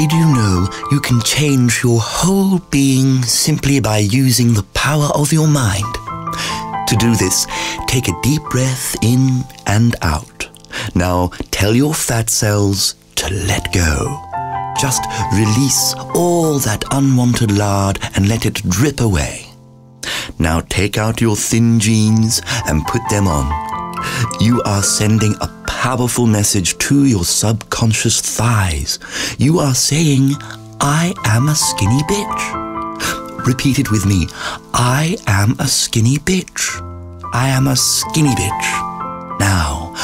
Did you know you can change your whole being simply by using the power of your mind? To do this, take a deep breath in and out. Now tell your fat cells to let go. Just release all that unwanted lard and let it drip away. Now take out your thin jeans and put them on. You are sending a powerful message to your subconscious thighs. You are saying, I am a skinny bitch. Repeat it with me. I am a skinny bitch. I am a skinny bitch. Now,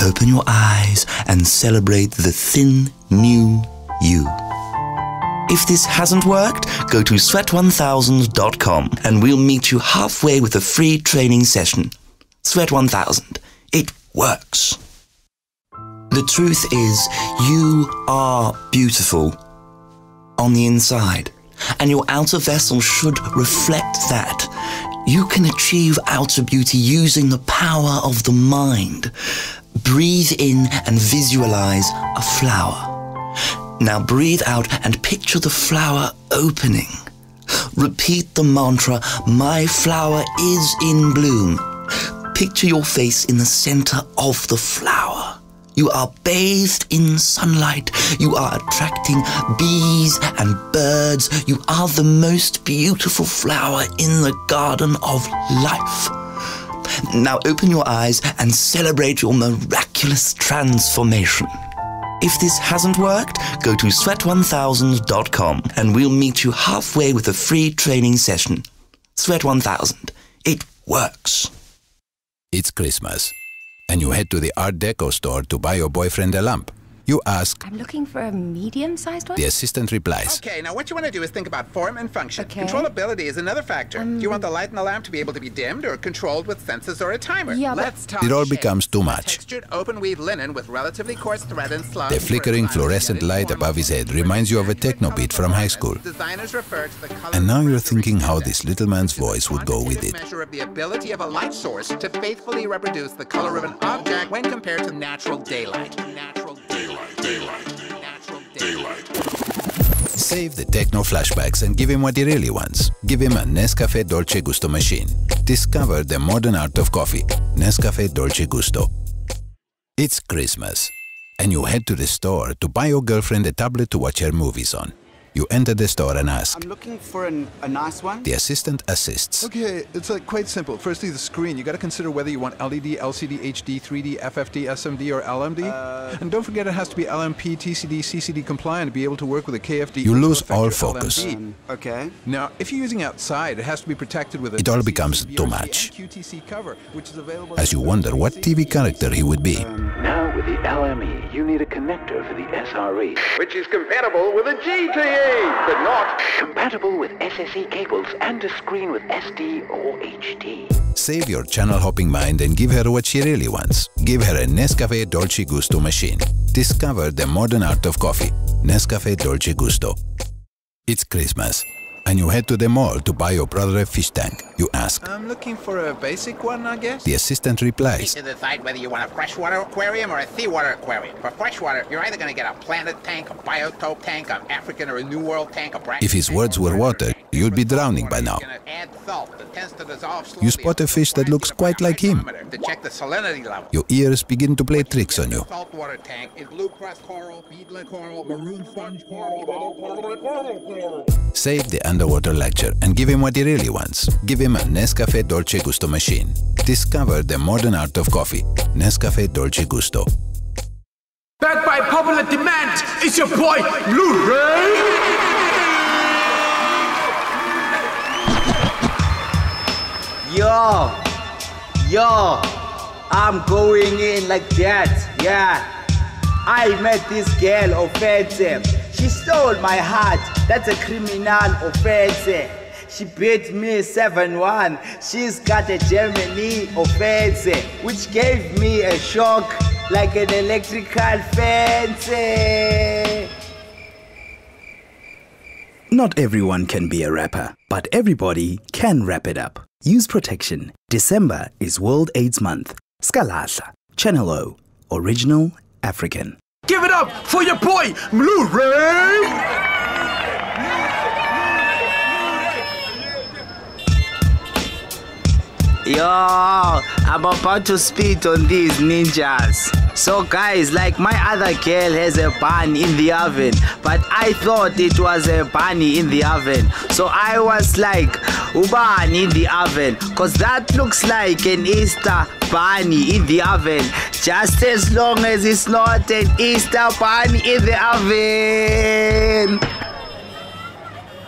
open your eyes and celebrate the thin, new you. If this hasn't worked, go to sweat1000.com and we'll meet you halfway with a free training session. Sweat 1000. It works. The truth is, you are beautiful on the inside, and your outer vessel should reflect that. You can achieve outer beauty using the power of the mind. Breathe in and visualize a flower. Now breathe out and picture the flower opening. Repeat the mantra, My flower is in bloom. Picture your face in the center of the flower. You are bathed in sunlight. You are attracting bees and birds. You are the most beautiful flower in the garden of life. Now open your eyes and celebrate your miraculous transformation. If this hasn't worked, go to sweat1000.com and we'll meet you halfway with a free training session. Sweat 1000. It works. It's Christmas, and you head to the Art Deco store to buy your boyfriend a lamp. You ask, I'm looking for a medium-sized one. the assistant replies, Okay, now what you want to do is think about form and function. Okay. Controllability is another factor. do you want the light in the lamp to be able to be dimmed or controlled with sensors or a timer? Yeah, Let's talk It all shade. becomes too much. Textured open weave linen with relatively coarse thread and slung. The flickering fluorescent light above his head reminds you of a techno beat from high school. Designers refer to the color And now you're thinking how this little man's voice would go with it. measure of the ability of a light source to faithfully reproduce the color of an object when compared to natural daylight. Natural Save the techno flashbacks and give him what he really wants. Give him a Nescafe Dolce Gusto machine. Discover the modern art of coffee. Nescafe Dolce Gusto. It's Christmas, and you head to the store to buy your girlfriend a tablet to watch her movies on. You enter the store and ask. I'm looking for an, a nice one. The assistant assists. Okay, it's like quite simple. Firstly, the screen. You got to consider whether you want LED, LCD, HD, 3D, FFD, SMD, or LMD. Uh, and don't forget it has to be LMP, TCD, CCD compliant to be able to work with a KFD. You lose all focus. LMD. Um, okay. Now, if you're using outside, it has to be protected with a It all TCD, becomes VRC, too much. QTC cover, which is available As you wonder what TV character he would be. Um, now with the LME, you need a connector for the SRE. Which is compatible with a GTE, but not Compatible with SSE cables and a screen with SD or HD. Save your channel hopping mind and give her what she really wants. Give her a Nescafe Dolce Gusto machine. Discover the modern art of coffee. Nescafe Dolce Gusto. It's Christmas, and you head to the mall to buy your brother a fish tank. You ask. I'm looking for a basic one, I guess. The assistant replies. to decide whether you want a freshwater aquarium or a seawater aquarium. For freshwater, you're either going to get a planet tank, a biotope tank, an African or a New World tank, a bracket If his tank, words were a water, you'd be drowning by now. gonna add salt that tends to dissolve You spot a fish that looks quite like him. hydrometer To check the salinity level. Your ears begin to play tricks on you. Saltwater tank is blue crust coral, beadlet coral, maroon sponge coral. Save the underwater lecture and give him what he really wants. Give him a Nescafe Dolce Gusto machine. Discover the modern art of coffee. Nescafe Dolce Gusto. Backed by popular demand, it's your boy, Blu-ray! Yo, yo, I'm going in like that. Yeah, I met this girl offensive. She stole my heart. That's a criminal offense. She beat me 7-1. She's got a Germany offense, which gave me a shock like an electrical fence. Not everyone can be a rapper, but everybody can wrap it up. Use protection. December is World AIDS Month. Skalasa, Channel O, Original African. Give it up for your boy, Blu-ray! Yo, I'm about to spit on these ninjas. So guys, like my other girl has a bun in the oven, but I thought it was a bunny in the oven. So I was like, ubani in the oven, cause that looks like an Easter bunny in the oven. Just as long as it's not an Easter bunny in the oven.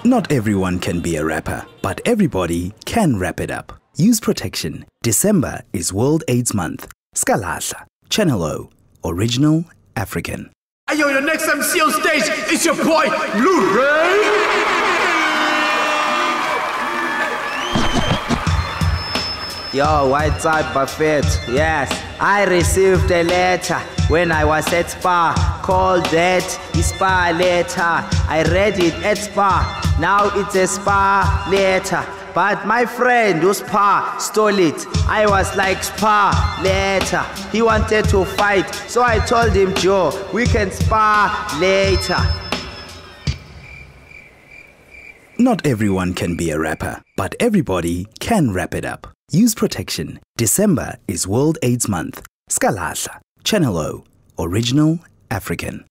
Not everyone can be a rapper, but everybody can wrap it up. Use protection. December is World AIDS Month. Skalasa, Channel O, Original African. Hey, yo, your next MC on stage is your boy, Blu-ray! Yo, what's up, Buffett? Yes, I received a letter when I was at Spa called that Spa letter. I read it at Spa. Now it's a Spa letter. But my friend who Spa stole it. I was like Spa later. He wanted to fight, so I told him, Joe, we can Spa later. Not everyone can be a rapper, but everybody can wrap it up. Use protection. December is World AIDS Month. Skalasa, Channel O, Original African.